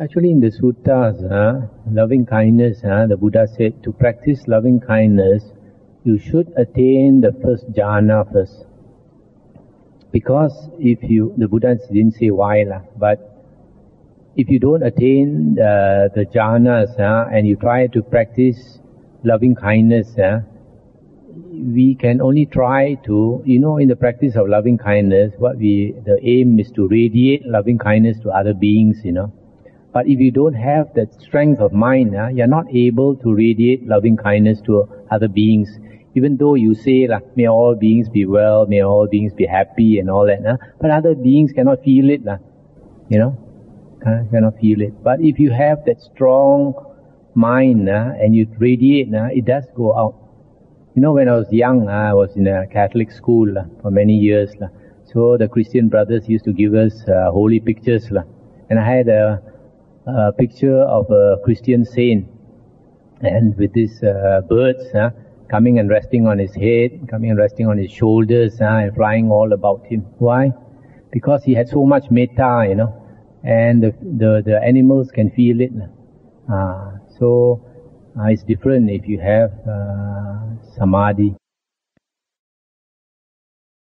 Actually, in the suttas, uh, loving kindness, uh, the Buddha said to practice loving kindness, you should attain the first jhana first. Because if you, the Buddha didn't say why, but if you don't attain uh, the jhanas uh, and you try to practice loving kindness, we can only try to, you know, in the practice of loving kindness, what we, the aim is to radiate loving kindness to other beings, you know. But if you don't have that strength of mind, uh, you're not able to radiate loving kindness to other beings. Even though you say, like, may all beings be well, may all beings be happy and all that, uh, but other beings cannot feel it, uh, you know, uh, cannot feel it. But if you have that strong mind uh, and you radiate, uh, it does go out. You know, when I was young, uh, I was in a Catholic school uh, for many years. Uh, so the Christian brothers used to give us uh, holy pictures. Uh, and I had a a picture of a Christian saint and with these uh, birds uh, coming and resting on his head, coming and resting on his shoulders uh, and flying all about him. Why? Because he had so much metta, you know, and the, the, the animals can feel it. Uh, so uh, it's different if you have uh, samadhi.